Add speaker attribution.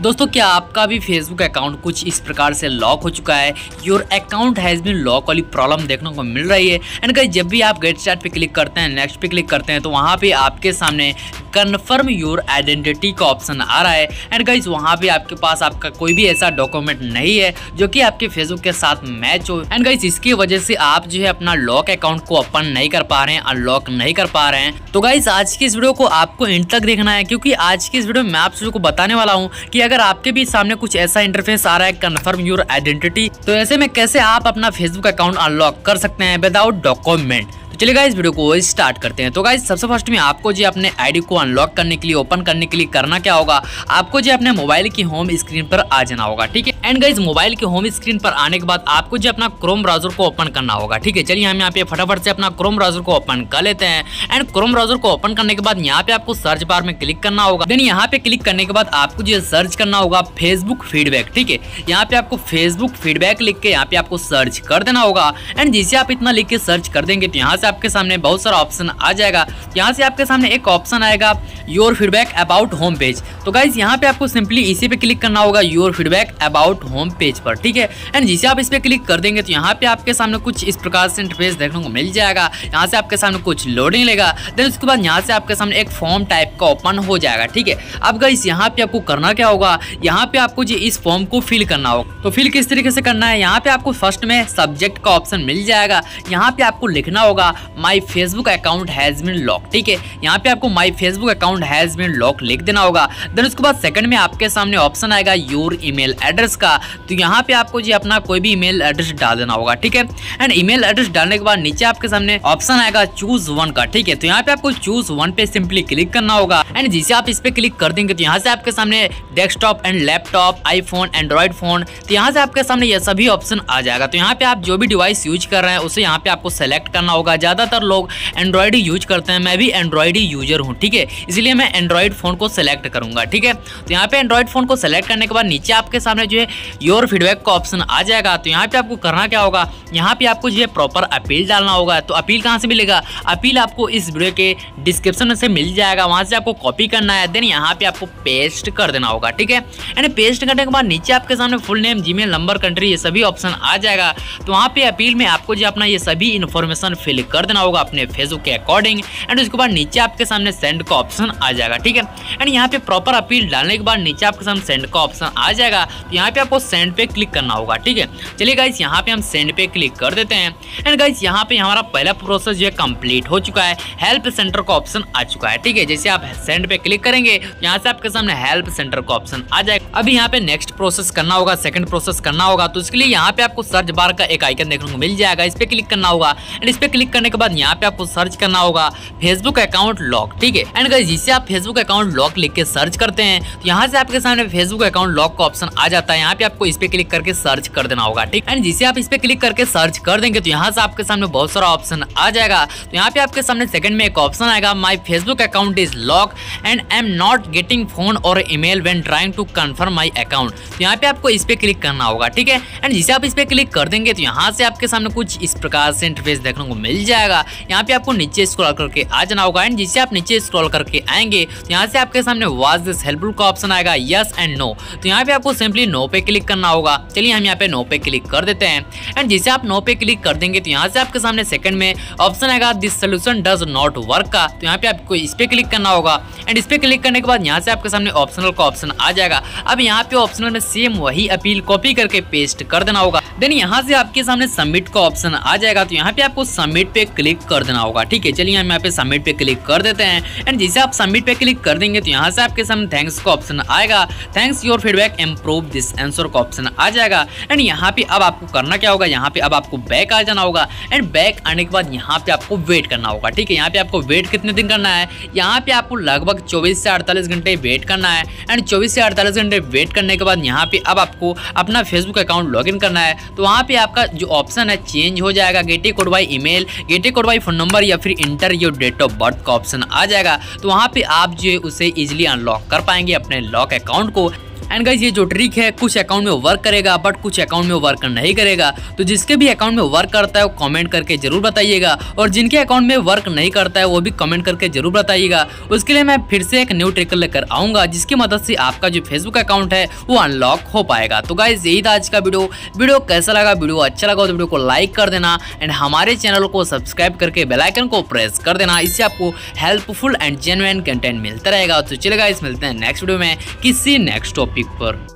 Speaker 1: दोस्तों, क्या आपका भी फेसबुक अकाउंट कुछ इस प्रकार से लॉक हो चुका है? Your account has been lock वाली प्रॉब्लम देखने को मिल रही है। एंड गाइस जब भी आप गेट स्टार्ट पे क्लिक करते हैं नेक्स्ट पे क्लिक करते हैं तो वहाँ पे आपके सामने कन्फर्म योर आइडेंटिटी का ऑप्शन आ रहा है। एंड गाइज़ वहाँ पे आपके पास आपका कोई भी ऐसा डॉक्यूमेंट नहीं है, जो कि आपके फेसबुक के साथ मैच हो। एंड गाइज़ इसकी वजह से आप जो है अपना लॉक अकाउंट को ओपन नहीं कर पा रहे हैं अनलॉक नहीं कर पा रहे हैं। तो गाइज़ आज की इस वीडियो को आपको इंट तक देखना है, क्योंकि आज की इस वीडियो में आप सभी को बताने वाला हूँ कि अगर आपके भी सामने कुछ ऐसा इंटरफेस आ रहा है कन्फर्म योर आइडेंटिटी तो ऐसे में कैसे आप अपना फेसबुक अकाउंट अनलॉक कर सकते हैं विदाउट डॉक्यूमेंट तो चलिए गाइस वीडियो को स्टार्ट करते हैं। तो गाइस सबसे फ़र्स्ट में आपको जी अपने आईडी को अनलॉक करने के लिए ओपन करने के लिए करना क्या होगा? आपको जी अपने मोबाइल की होम स्क्रीन पर आ जाना होगा, ठीक है? एंड गाइज़ मोबाइल की होम स्क्रीन पर आने के बाद आपको जी अपना क्रोम ब्राउज़र को ओपन करना होगा, ठीक है? चलिए हम यहाँ पे फटाफट से अपना क्रोम ब्राउज़र को ओपन कर लेते हैं। एंड क्रोम ब्राउज़र को ओपन करने के बाद यहाँ पे आपको सर्च बार में क्लिक करना होगा। देन यहाँ पे क्लिक करने के बाद आपको जो सर्च करना होगा फेसबुक फीडबैक ठीक है? यहाँ पे आपको फेसबुक फीडबैक लिख के यहाँ पे आपको सर्च कर देना होगा। एंड जिसे आप इतना लिख के सर्च कर देंगे तो यहाँ से आपके सामने बहुत सारा ऑप्शन आ जाएगा। यहाँ से आपके सामने एक ऑप्शन आएगा your feedback about home page तो गाइज़ यहाँ पे आपको सिंपली इसी पे क्लिक करना होगा your feedback about home page पर, ठीक है? एंड जिसे आप इस पे क्लिक कर देंगे तो यहाँ पे आपके सामने कुछ इस प्रकार से इंटरफेस देखने को मिल जाएगा। यहाँ से आपके सामने कुछ लोडिंग लेगा। देन उसके बाद यहाँ से आपके सामने एक फॉर्म टाइप का ओपन हो जाएगा, ठीक है? अब गाइस यहाँ पे आपको करना क्या होगा? यहाँ पे आपको जो इस फॉर्म को फिल करना होगा तो फिल किस तरीके से करना है? यहाँ पे आपको फ़र्स्ट में सब्जेक्ट का ऑप्शन मिल जाएगा। यहाँ पे आपको लिखना होगा my Facebook account has been lock ठीक है? यहाँ पे आपको my Facebook account has been lock लिख देना होगा। देन उसके बाद सेकंड में आपके सामने ऑप्शन आएगा योर ईमेल एड्रेस का। तो यहाँ पे आपको जी अपना कोई भी ईमेल एड्रेस डाल देना होगा, ठीक है? एंड ईमेल एड्रेस डालने के बाद नीचे आपके सामने ऑप्शन आएगा चूज़ वन का, ठीक है? तो यहाँ पे आपको चूज़ वन पे सिंपली क्लिक करना होगा। एंड जिसे आप इस पे क्लिक कर देंगे तो यहाँ से आपके सामने desktop and laptop iPhone Android phone तो यहाँ से आपके सामने ये सभी ऑप्शन आ जाएगा। तो यहाँ पे आप जो भी डिवाइस यूज़ कर रहे हैं, उसे यहाँ पे आपको सेलेक्ट करना होगा। ज़्यादातर लोग एंड्रॉइड यूज़ करते हैं, मैं भी एंड्रॉइड यूज़र हूँ, ठीक है? इसलिए मैं एंड्रॉइड फ़ोन को सेलेक्ट करूँगा, ठीक है? तो यहाँ पर एंड्रॉइड फ़ोन को सेलेक्ट करने के बाद नीचे आपके सामने जो है योर फीडबैक का ऑप्शन आ जाएगा। तो यहाँ पे आपको करना क्या होगा? यहाँ पर आपको जो है प्रॉपर अपील डालना होगा। तो अपील कहाँ से मिलेगा? अपील आपको इस वीडियो के डिस्क्रिप्शन में से मिल जाएगा। वहाँ से आपको कॉपी करना है देन यहाँ पे आपको पेस्ट कर देना होगा, ठीक है? एंड पेस्ट करने के बाद नीचे आपके सामने full name Gmail number country ये सभी ऑप्शन आ जाएगा। तो वहाँ पे अपील में आपको जो अपना ये सभी इन्फॉर्मेशन फिल कर देना होगा अपने फेसबुक के अकॉर्डिंग एंड उसके बाद नीचे आपके सामने सेंड का ऑप्शन आ जाएगा, ठीक है? एंड यहाँ पे प्रॉपर अपील डालने के बाद नीचे आपके सामने सेंड का ऑप्शन आ जाएगा तो यहाँ पे आपको सेंड पे क्लिक करना होगा, ठीक है? चलिए गाइस यहाँ पे हम सेंड पे क्लिक कर देते हैं। एंड गाइस यहाँ पे हमारा पहला प्रोसेस जो है कंप्लीट हो चुका है। हेल्प सेंटर का ऑप्शन आ चुका है, ठीक है? जैसे आप सेंड पे क्लिक करेंगे, यहाँ से आपके सामने हेल्प सेंटर का ऑप्शन आ जाएगा। अभी यहाँ पे नेक्स्ट प्रोसेस करना होगा सेकंड प्रोसेस करना होगा तो इसके लिए यहाँ पे आपको सर्च बार का एक आइकन देखने को मिल जाएगा, इस पे क्लिक करना होगा। एंड इस पे क्लिक करने के बाद यहाँ पे आपको सर्च करना होगा फेसबुक अकाउंट लॉक ठीक है? एंड गाइस जिससे आप फेसबुक अकाउंट लॉक लिख के सर्च करते हैं तो यहाँ से आपके सामने फेसबुक अकाउंट लॉक का ऑप्शन आ जाता है। यहाँ पे आपको इस पे क्लिक करके सर्च कर देना होगा, ठीक? एंड जिसे आप इस पे क्लिक करके सर्च कर देंगे तो यहाँ से आपके सामने बहुत सारा ऑप्शन आ जाएगा। तो यहाँ पे आपके सामने सेकंड में एक ऑप्शन आएगा my Facebook account is lock and I am not getting phone और email when trying to confirm my account तो यहाँ पे आपको इस पे क्लिक करना होगा, ठीक है? एंड जिसे आप इस पे क्लिक कर देंगे तो यहाँ से आपके सामने कुछ इस प्रकार से इंटरफेस देखने को मिल जाएगा। यहाँ पे आपको नीचे स्क्रॉल करके आ जाना होगा एंड जिसे आप नीचे स्क्रॉल करके आएँगे तो यहाँ से आपके सामने वाज दिस हेल्पफुल का ऑप्शन आएगा यस एंड नो तो यहाँ पे आपको सिंपली नो पे क्लिक करना होगा। चलिए हम यहाँ पे नो पे क्लिक कर देते हैं। एंड जिसे आप नो पे क्लिक कर देंगे तो यहाँ से आपके सामने सेकंड में ऑप्शन आएगा this solution does not work का। तो यहाँ पे आपको इस पे क्लिक करना होगा। एंड इस पे क्लिक करने के बाद यहाँ से आपके सामने ऑप्शनल का ऑप्शन आ जाएगा। अब यहाँ पे ऑप्शनल में सेम वही अपील कॉपी करके पेस्ट कर देना होगा। देन यहाँ से आपके सामने सबमिट का ऑप्शन आ जाएगा। तो यहाँ पे आपको सबमिट पे क्लिक कर देना होगा। ठीक है, चलिए हम यहाँ पे सबमिट पे क्लिक कर देते हैं। एंड जिसे आप सबमिट पे क्लिक कर देंगे तो यहाँ से आपके सामने थैंक्स का ऑप्शन आएगा। Thanks your feedback improve this answer का ऑप्शन आ जाएगा। एंड यहाँ पे अब आपको करना क्या होगा? यहाँ पे अब आपको बैक आ जाना होगा। एंड बैक आने के बाद यहाँ पे आपको वेट करना होगा। ठीक है, यहाँ पे आपको वेट कितने दिन करना है? यहाँ पे आपको लगभग चौबीस से अड़तालीस घंटे वेट करना है। एंड चौबीस से अड़तालीस घंटे वेट करने के बाद यहाँ पे अब आपको अपना फेसबुक अकाउंट लॉग करना है। तो वहाँ पे आपका जो ऑप्शन है चेंज हो जाएगा। Get a code by email get a code by phone number या फिर enter your date of birth का ऑप्शन आ जाएगा। तो वहाँ पे आप जो है उसे इजिली अनलॉक कर पाएँगे अपने लॉक अकाउंट को। एंड गाइज़ ये जो ट्रिक है, कुछ अकाउंट में वर्क करेगा बट कुछ अकाउंट में वर्क नहीं करेगा। तो जिसके भी अकाउंट में वर्क करता है, वो कमेंट करके ज़रूर बताइएगा। और जिनके अकाउंट में वर्क नहीं करता है, वो भी कमेंट करके ज़रूर बताइएगा। उसके लिए मैं फिर से एक न्यू ट्रिक लेकर आऊँगा, जिसकी मदद से आपका जो फेसबुक अकाउंट है, वो अनलॉक हो पाएगा। तो गाइज़ यही था आज का वीडियो वीडियो कैसा लगा? वीडियो अच्छा लगा तो वीडियो को लाइक कर देना। एंड हमारे चैनल को सब्सक्राइब करके बेलाइकन को प्रेस कर देना। इससे आपको हेल्पफुल एंड जेनुअन कंटेंट मिलता रहेगा। तो चलेगा इस मिलते हैं नेक्स्ट वीडियो में। किसी नेक्स्ट टॉपिक पर